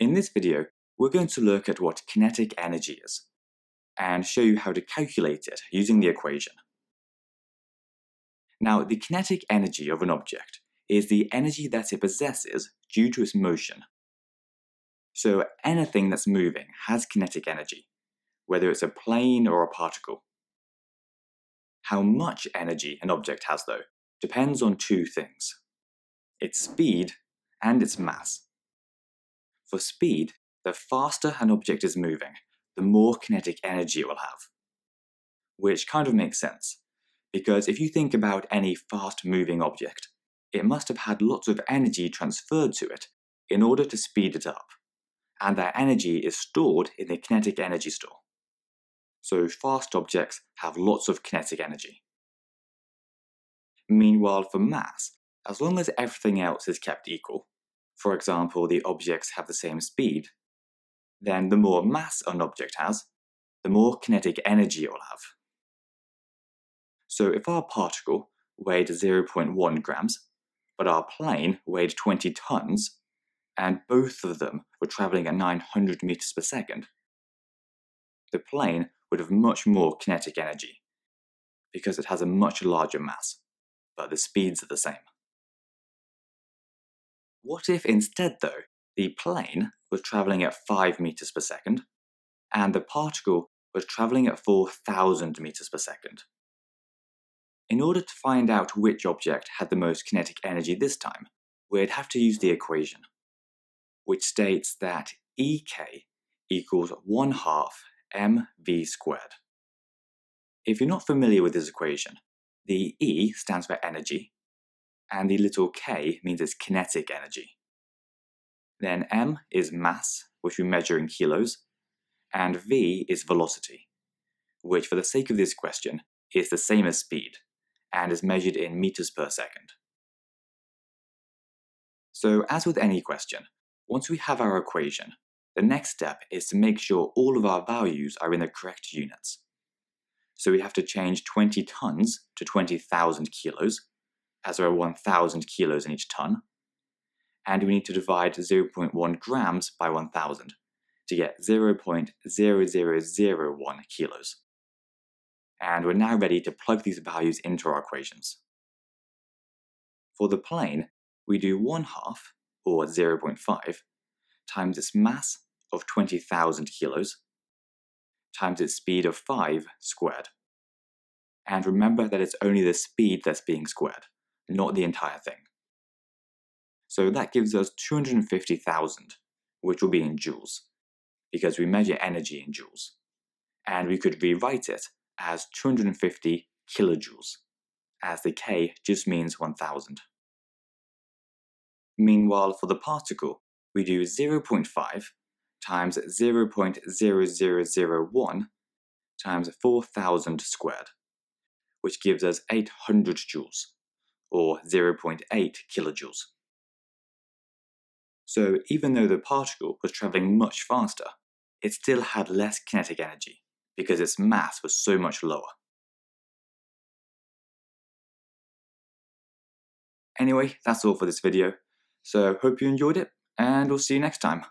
In this video, we're going to look at what kinetic energy is, and show you how to calculate it using the equation. Now, the kinetic energy of an object is the energy that it possesses due to its motion. So anything that's moving has kinetic energy, whether it's a plane or a particle. How much energy an object has, though, depends on two things its speed and its mass. For speed, the faster an object is moving, the more kinetic energy it will have. Which kind of makes sense, because if you think about any fast moving object, it must have had lots of energy transferred to it in order to speed it up, and that energy is stored in the kinetic energy store. So fast objects have lots of kinetic energy. Meanwhile, for mass, as long as everything else is kept equal, for example, the objects have the same speed, then the more mass an object has, the more kinetic energy it will have. So if our particle weighed 0.1 grams, but our plane weighed 20 tons, and both of them were travelling at 900 meters per second, the plane would have much more kinetic energy, because it has a much larger mass, but the speeds are the same. What if instead, though, the plane was travelling at 5 meters per second, and the particle was travelling at 4,000 meters per second? In order to find out which object had the most kinetic energy this time, we'd have to use the equation, which states that Ek equals 1 half mv squared. If you're not familiar with this equation, the E stands for energy, and the little k means it's kinetic energy. Then m is mass, which we measure in kilos, and v is velocity, which for the sake of this question is the same as speed, and is measured in meters per second. So as with any question, once we have our equation, the next step is to make sure all of our values are in the correct units. So we have to change 20 tons to 20,000 kilos, as there are 1,000 kilos in each ton, and we need to divide 0.1 grams by 1,000 to get 0.0001 kilos. And we're now ready to plug these values into our equations. For the plane, we do 1 half, or 0.5, times its mass of 20,000 kilos, times its speed of 5 squared. And remember that it's only the speed that's being squared, not the entire thing. So that gives us 250,000, which will be in joules, because we measure energy in joules. And we could rewrite it as 250 kilojoules, as the K just means 1000. Meanwhile, for the particle, we do 0.5 times 0.0001 times 4000 squared, which gives us 800 joules, or 0.8 kilojoules. So even though the particle was travelling much faster, it still had less kinetic energy because its mass was so much lower. Anyway, that's all for this video, so hope you enjoyed it, and we'll see you next time.